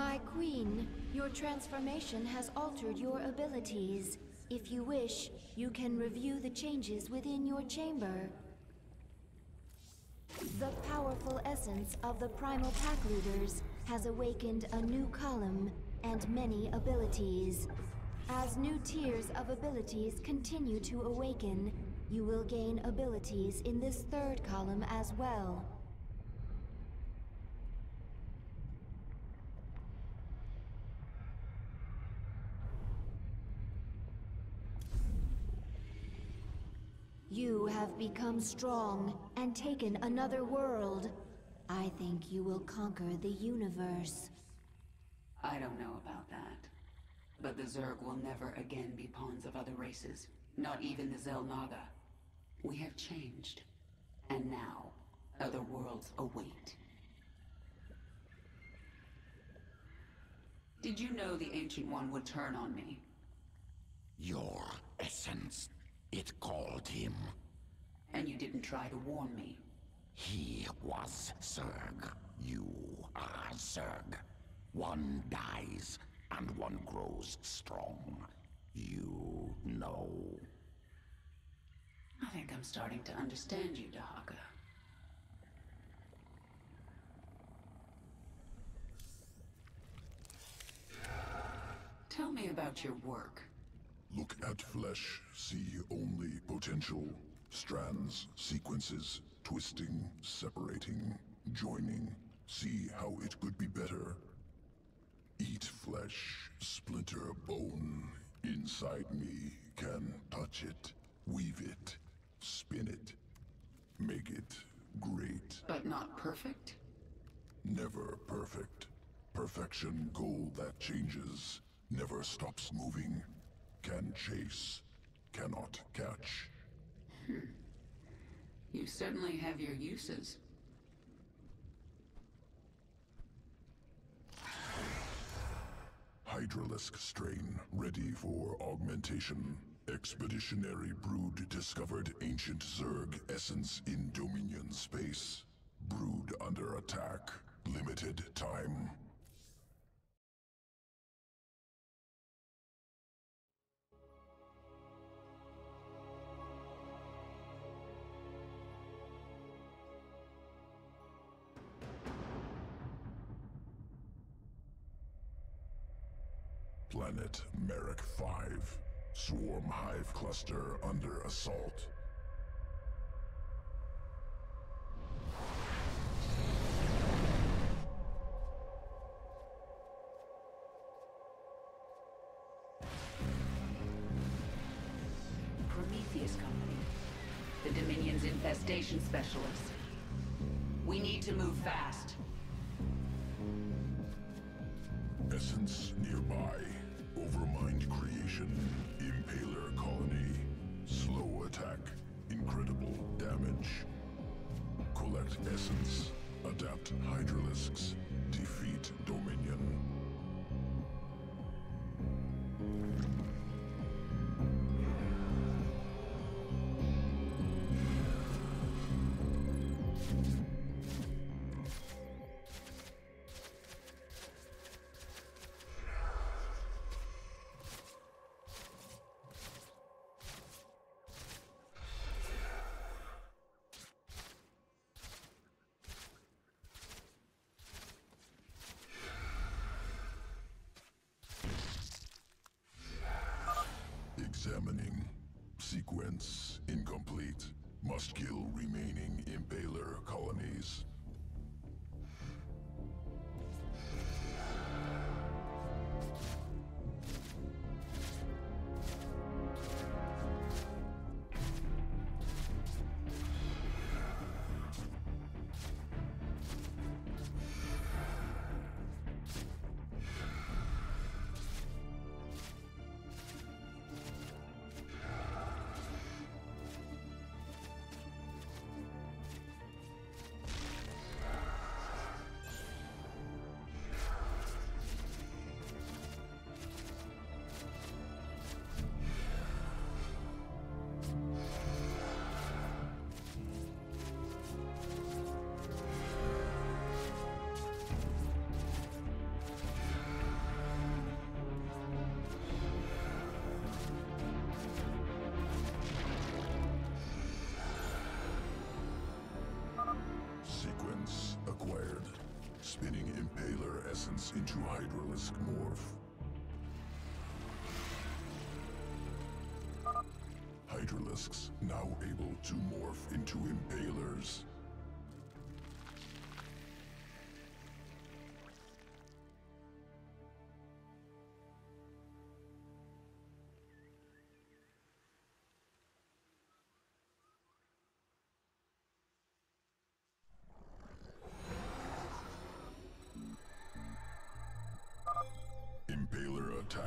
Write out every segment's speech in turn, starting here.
My queen, your transformation has altered your abilities. If you wish, you can review the changes within your chamber. The powerful essence of the primal pack leaders has awakened a new column and many abilities. As new tiers of abilities continue to awaken, you will gain abilities in this third column as well. You have become strong and taken another world. I think you will conquer the universe. I don't know about that. But the Zerg will never again be pawns of other races. Not even the Xel'Naga. We have changed. And now, other worlds await. Did you know the Ancient One would turn on me? Your essence it called him. And you didn't try to warn me. He was Zerg. You are Zerg. One dies, and one grows strong. You know. I think I'm starting to understand you, Dehaka. Tell me about your work. Look at flesh, see only potential. Strands, sequences, twisting, separating, joining. See how it could be better. Eat flesh, splinter bone. Inside me can touch it, weave it, spin it, make it great. But not perfect? Never perfect. Perfection goal that changes, never stops moving. Can chase, cannot catch. Hmm. You certainly have your uses. Hydralisk strain ready for augmentation. Expeditionary brood discovered ancient Zerg essence in Dominion space. Brood under attack. Limited time. Planet Merrick 5. Swarm Hive Cluster under assault. Sequence incomplete. Must kill remaining Impaler colonies. Essence into Hydralisk Morph. Hydralisks now able to morph into Impalers.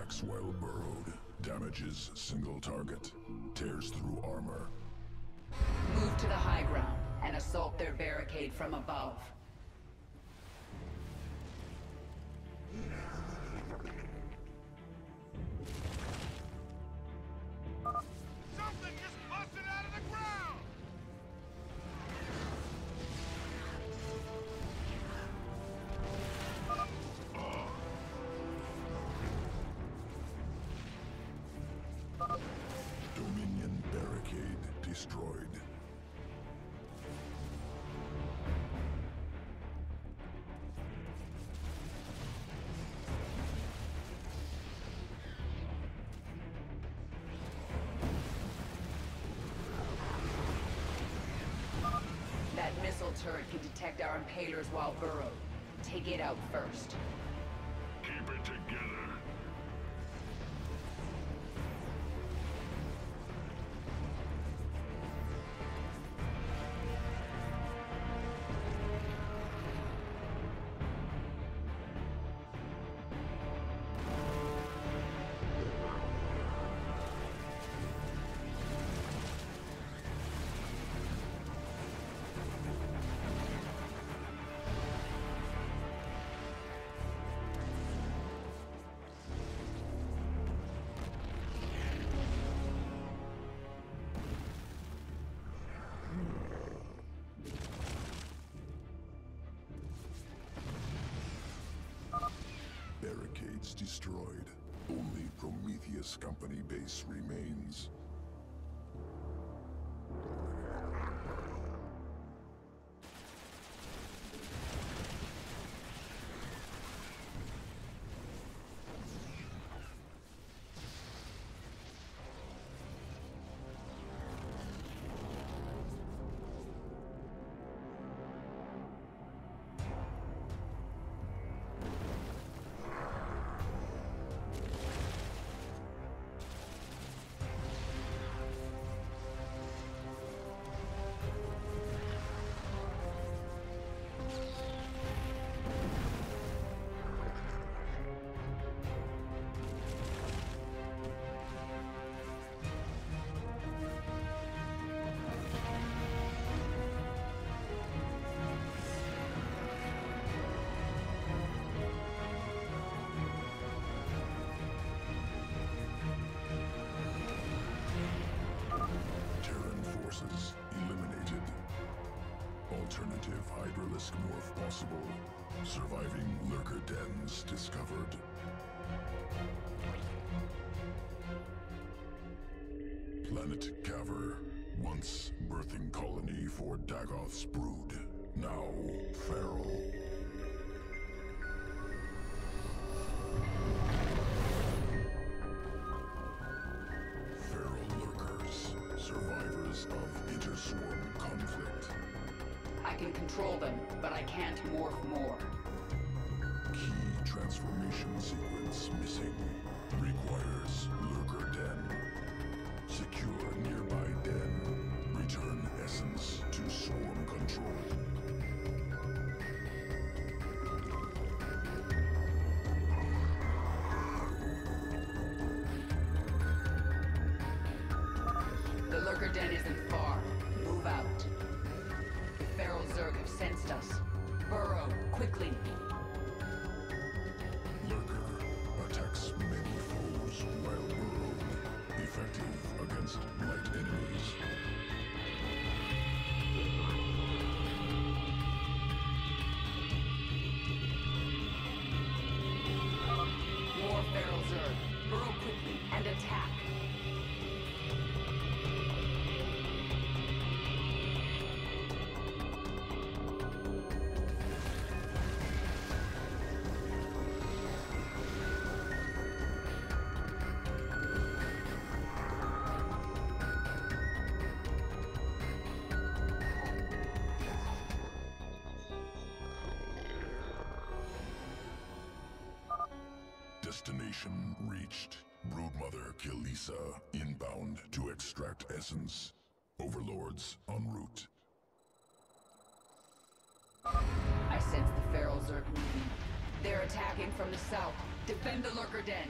Attacks while burrowed. Damages single target. Tears through armor. Move to the high ground and assault their barricade from above. Destroyed. That missile turret can detect our impalers while burrowed. Take it out first. Destroyed. Only Prometheus Company base remains. Alternative Hydralisk morph possible. Surviving lurker dens discovered. Planet Caver. Once birthing colony for Daggoth's brood. Now feral. Can control them, but I can't morph more. Key transformation sequence missing. Requires lurker den. Secure quickly. Destination reached. Broodmother Kilysa inbound to extract essence. Overlords en route. I sense the Feral Zerg. They're attacking from the south. Defend the Lurker Den.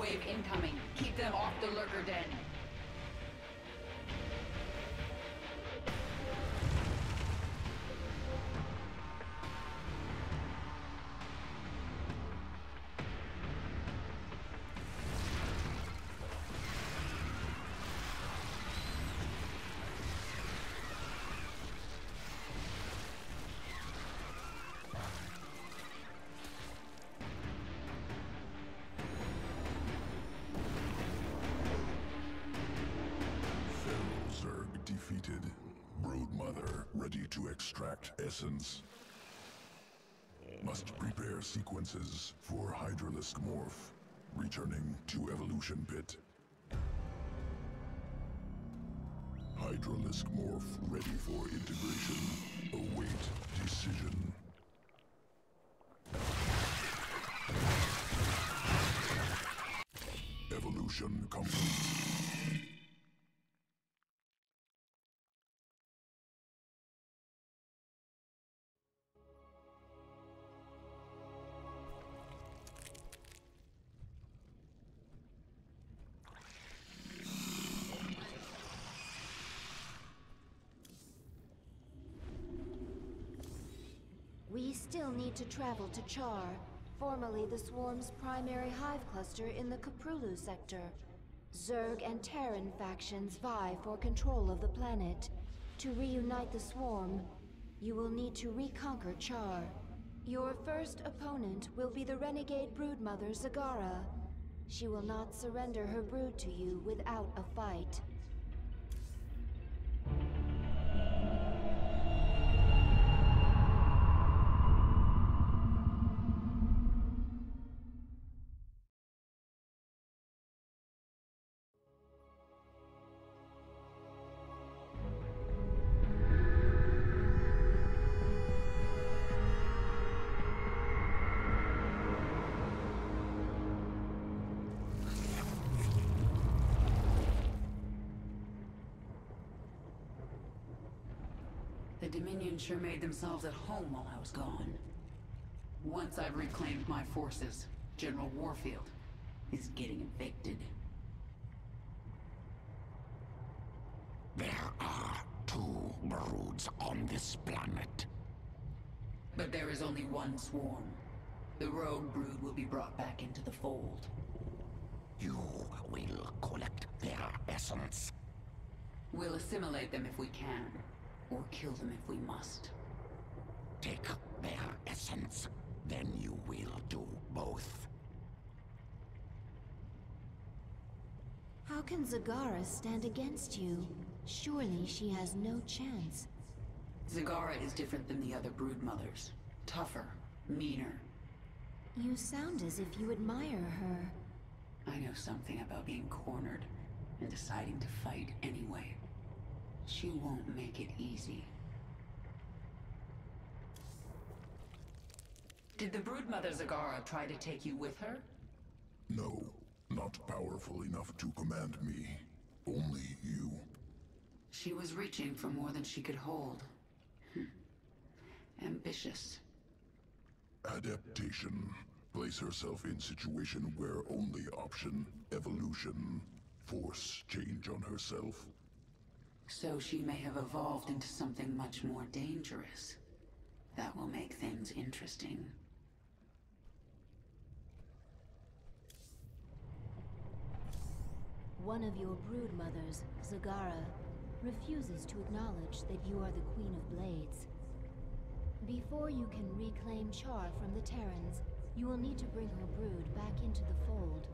Wave incoming. Keep them off the Lurker Den. Hydralisk Morph ready for integration. Still need to travel to Char, formerly the Swarm's primary hive cluster in the Koprulu sector. Zerg and Terran factions vie for control of the planet. To reunite the Swarm, you will need to reconquer Char. Your first opponent will be the renegade broodmother Zagara. She will not surrender her brood to you without a fight. Dominion sure made themselves at home while I was gone. Once I've reclaimed my forces, General Warfield is getting evicted. There are two broods on this planet. But there is only one swarm. The rogue brood will be brought back into the fold. You will collect their essence. We'll assimilate them if we can, or kill them if we must. Take their essence, then you will do both. How can Zagara stand against you? Surely she has no chance. Zagara is different than the other brood mothers. Tougher, meaner. You sound as if you admire her. I know something about being cornered and deciding to fight anyway. She won't make it easy. Did the broodmother Zagara try to take you with her? No, not powerful enough to command me. Only you. She was reaching for more than she could hold. Ambitious. Adaptation. Place herself in situation where only option, evolution. Force change on herself. So she may have evolved into something much more dangerous. That will make things interesting. One of your brood mothers, Zagara, refuses to acknowledge that you are the Queen of Blades. Before you can reclaim Char from the Terrans, you will need to bring her brood back into the fold.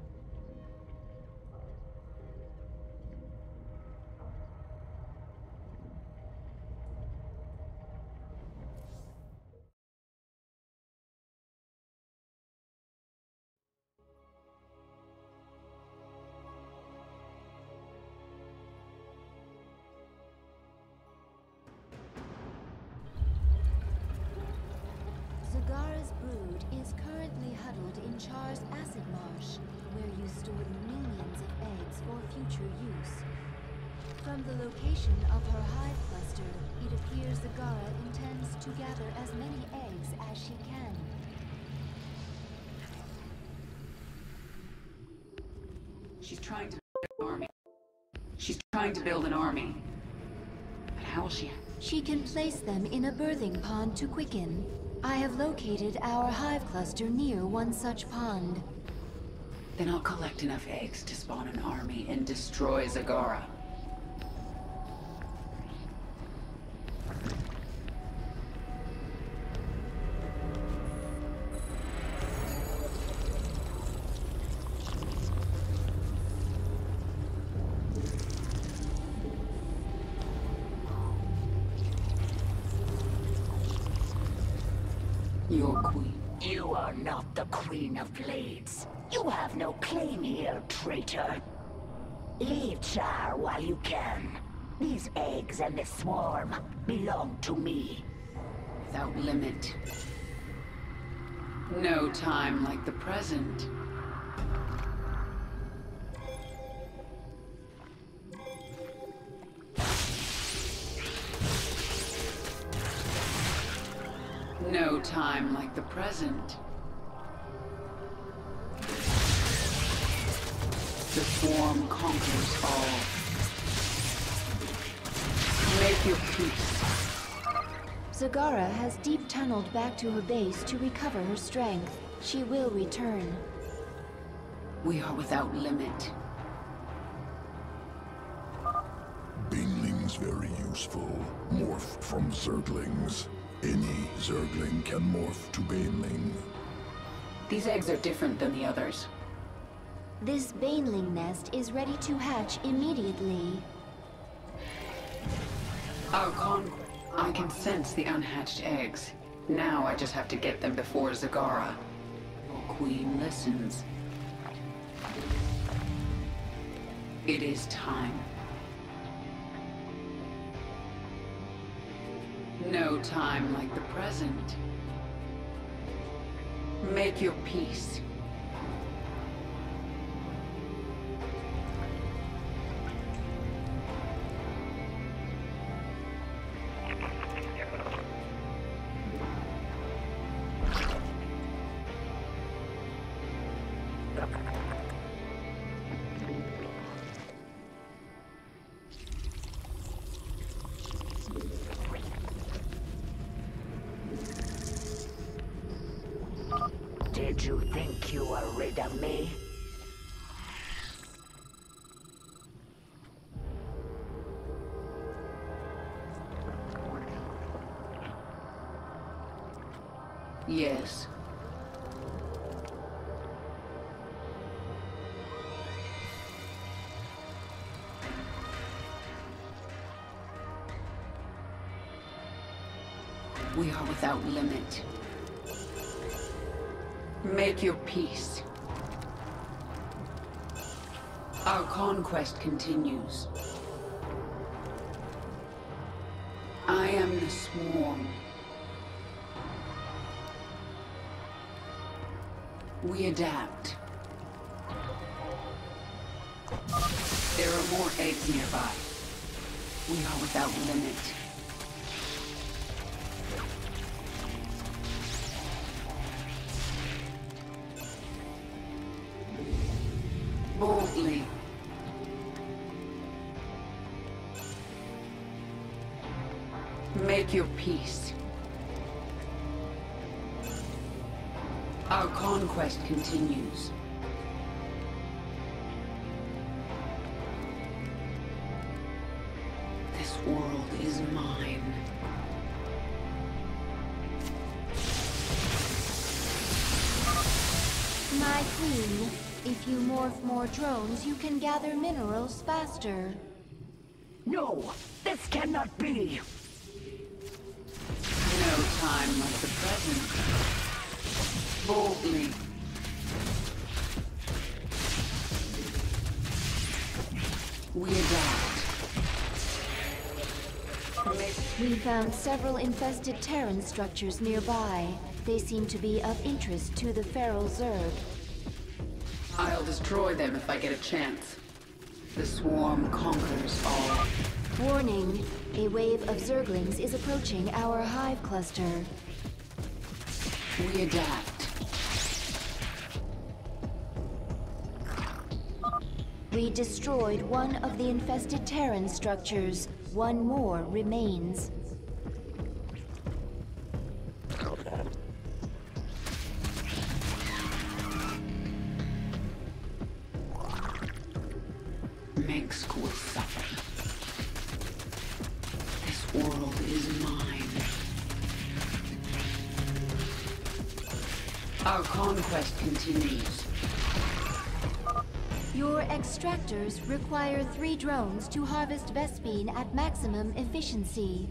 In Char's acid marsh, where you stored millions of eggs for future use. From the location of her hive cluster, it appears Zagara intends to gather as many eggs as she can. She's trying to build an army. She's trying to build an army. But how will she... She can place them in a birthing pond to quicken. I have located our hive cluster near one such pond. Then I'll collect enough eggs to spawn an army and destroy Zagara. Your queen. You are not the Queen of Blades. You have no claim here, traitor. Leave Char while you can. These eggs and this swarm belong to me. Without limit. No time like the present. Time like the present. The swarm conquers all. Make your peace. Zagara has deep tunneled back to her base to recover her strength. She will return. We are without limit. Banelings very useful. Morphed from Zerglings. Any Zergling can morph to Baneling. These eggs are different than the others. This Baneling nest is ready to hatch immediately. Our con... I can sense the unhatched eggs. Now I just have to get them before Zagara. Your queen listens. It is time. No time like the present. Make your peace. Rid of me? Yes. We are without limit. Make your peace. Our conquest continues. I am the swarm. We adapt. There are more eggs nearby. We are without limit. If you morph more drones, you can gather minerals faster. No, this cannot be. No time like the present. Boldly. We adapt. We found several infested Terran structures nearby. They seem to be of interest to the feral Zerg. I'll destroy them if I get a chance. The swarm conquers all. Warning, a wave of Zerglings is approaching our hive cluster. We adapt. We destroyed one of the infested Terran structures. One more remains. Will suffer. This world is mine. Our conquest continues. Your extractors require three drones to harvest Vespene at maximum efficiency.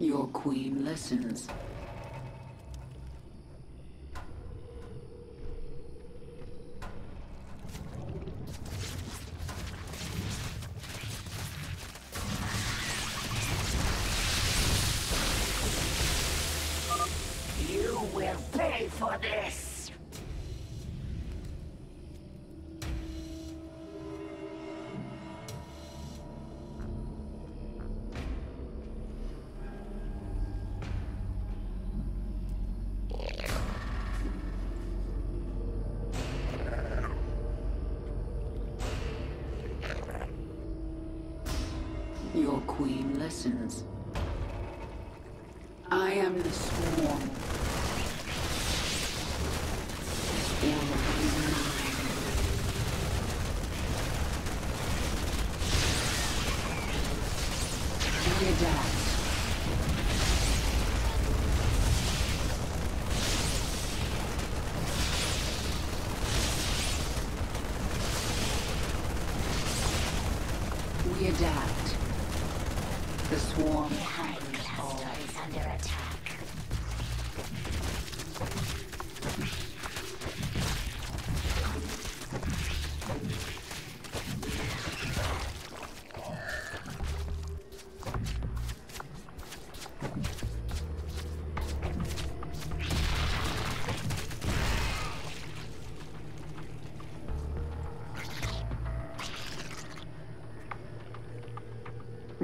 Your queen listens.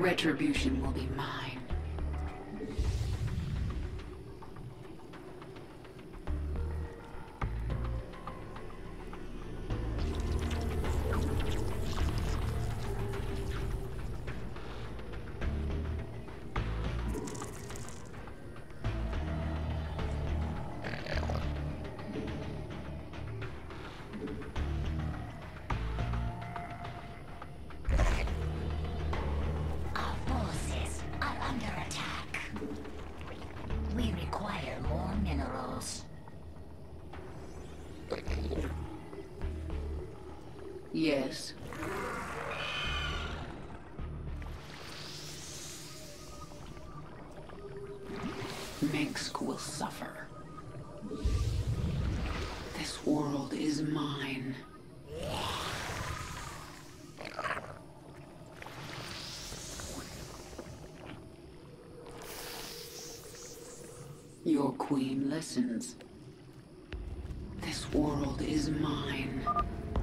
Retribution will be mine. Your queen listens. This world is mine.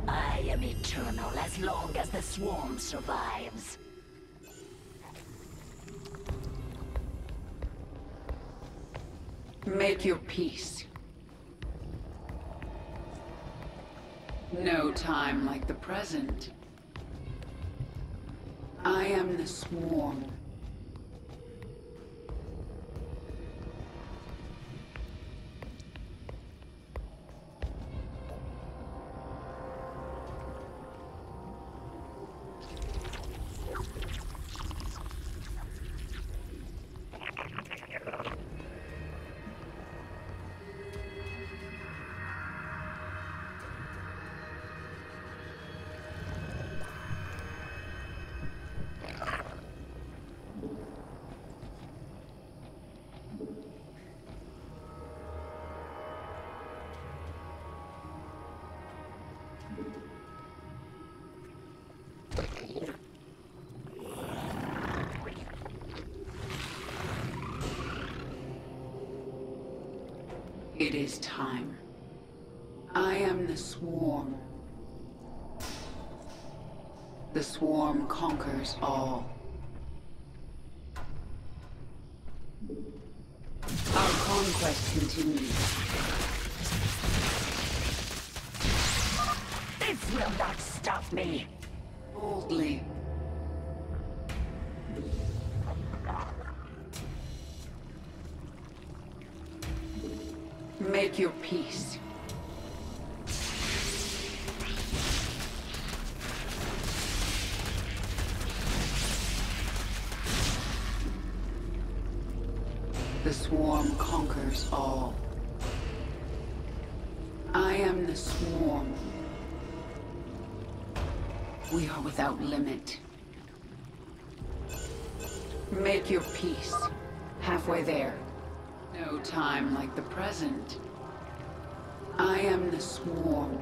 I am eternal as long as the swarm survives. Make your peace. No time like the present. I am the swarm. It is time. I am the swarm. The swarm conquers all. Our conquest continues. This will not stop me. Make your peace. The swarm conquers all. I am the swarm. We are without limit. Make your peace. Halfway there. No time like the present. I am the swarm.